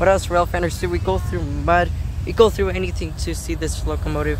What else, rail fanners do? We go through mud. We go through anything to see this locomotive.